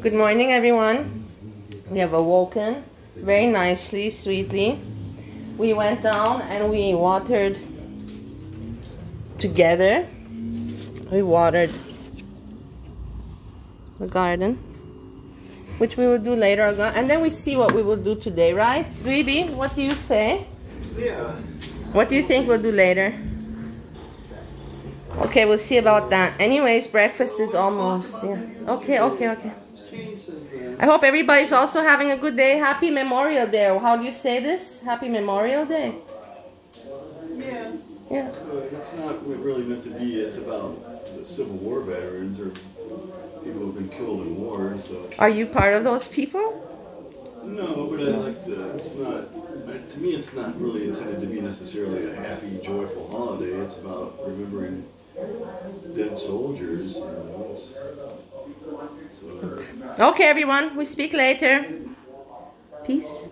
Good morning, everyone. We have awoken very nicely, sweetly. We went down and we watered together. We watered the garden, which we will do later. And then we see what we will do today, right? Dweeby, what do you say? Yeah. What do you think we'll do later? Okay, we'll see about that. Anyways, breakfast is almost. Yeah. Okay, okay, okay. I hope everybody's also having a good day. Happy Memorial Day. How do you say this? Happy Memorial Day. Yeah. Yeah. It's not really meant to be. It's about Civil War veterans or people who've been killed in wars. So Are you part of those people? no, but I like to. It's not. To me, it's not really intended to be necessarily a happy, joyful holiday. It's about remembering dead soldiers. Okay, everyone. We speak later. Peace.